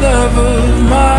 love of my